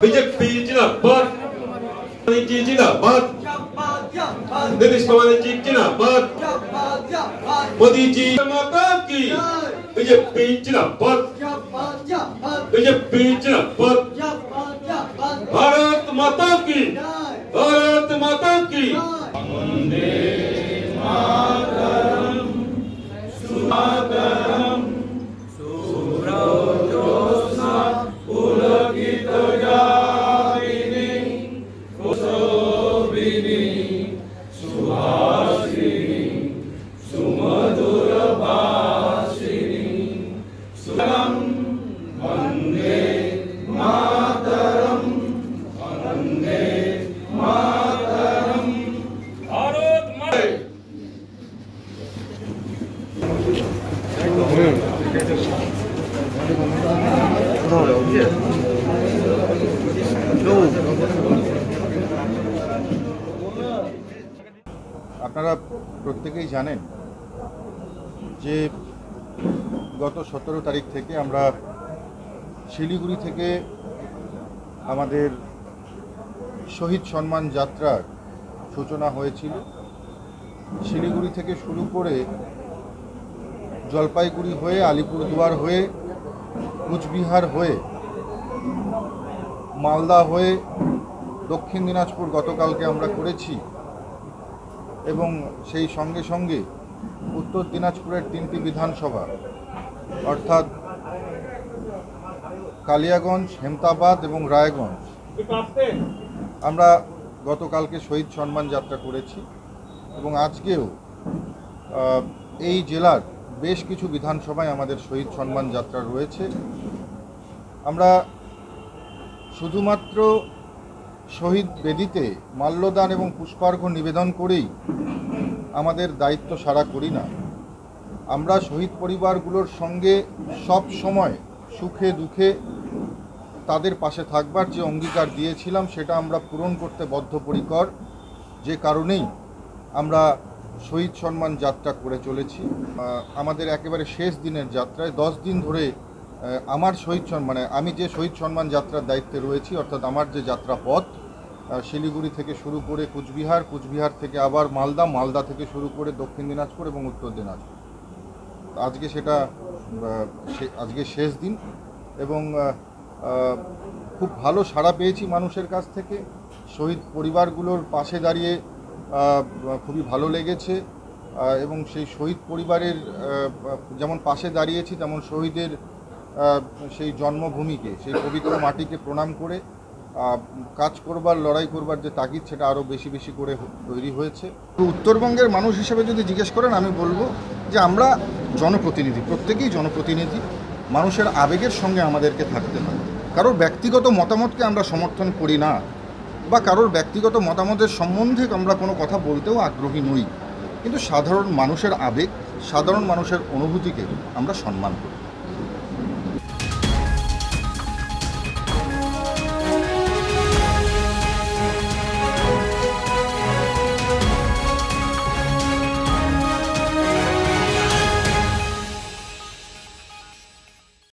BJP जिंदाबाद जी जिंदाबाद नीतीश कुमार जी जिंदाबाद मोदी जी माता की बीजेपी जिंदाबाद बीजेपी जिंदाबाद भारत माता की भारत माता की আপনারা প্রত্যেকেই জানেন যে গত সতেরো তারিখ থেকে আমরা শিলিগুড়ি থেকে আমাদের শহীদ সম্মান যাত্রার সূচনা হয়েছিল। শিলিগুড়ি থেকে শুরু করে জলপাইগুড়ি হয়ে, আলিপুরদুয়ার হয়ে, কুচবিহার হয়ে, মালদা হয়ে, দক্ষিণ দিনাজপুর গতকালকে আমরা করেছি এবং সেই সঙ্গে সঙ্গে উত্তর দিনাজপুরের তিনটি বিধানসভা, অর্থাৎ কালিয়াগঞ্জ, হেমতাবাদ এবং রায়গঞ্জ। আমরা গতকালকে শহীদ সম্মান যাত্রা করেছি এবং আজকেও এই জেলার বেশ কিছু বিধানসভায় আমাদের শহীদ সম্মান যাত্রা রয়েছে। আমরা শুধুমাত্র শহীদ বেদিতে মাল্যদান এবং পুষ্পার্ঘ্য নিবেদন করেই আমাদের দায়িত্ব সারা করি না। আমরা শহীদ পরিবারগুলোর সঙ্গে সব সময় সুখে দুঃখে তাদের পাশে থাকবার যে অঙ্গীকার দিয়েছিলাম, সেটা আমরা পূরণ করতে বদ্ধপরিকর। যে কারণেই আমরা শহীদ সম্মান যাত্রা করে চলেছি। আমাদের একেবারে শেষ দিনের যাত্রায়, দশ দিন ধরে আমার শহীদ সম্মানে আমি যে শহীদ সম্মান যাত্রার দায়িত্বে রয়েছি, অর্থাৎ আমার যে যাত্রা পথ শিলিগুড়ি থেকে শুরু করে কুচবিহার কুচবিহার থেকে আবার মালদা মালদা থেকে শুরু করে দক্ষিণ দিনাজপুর এবং উত্তর দিনাজপুর। আজকে সেটা আজকে শেষ দিন এবং খুব ভালো সাড়া পেয়েছি মানুষের কাছ থেকে। শহীদ পরিবারগুলোর পাশে দাঁড়িয়ে খুবই ভালো লেগেছে। এবং সেই শহীদ পরিবারের যেমন পাশে দাঁড়িয়েছি, তেমন শহীদের সেই জন্মভূমিকে, সেই পবিত্র মাটিকে প্রণাম করে কাজ করবার, লড়াই করবার যে তাগিদ, সেটা আরও বেশি বেশি করে তৈরি হয়েছে। উত্তরবঙ্গের মানুষ হিসেবে যদি জিজ্ঞেস করেন, আমি বলব যে আমরা জনপ্রতিনিধি, প্রত্যেকেই জনপ্রতিনিধি। মানুষের আবেগের সঙ্গে আমাদেরকে থাকতে হয়। কারোর ব্যক্তিগত মতামতকে আমরা সমর্থন করি না বা কারোর ব্যক্তিগত মতামতের সম্বন্ধে আমরা কোনো কথা বলতেও আগ্রহী নই। কিন্তু সাধারণ মানুষের আবেগ, সাধারণ মানুষের অনুভূতিকে আমরা সম্মান করি।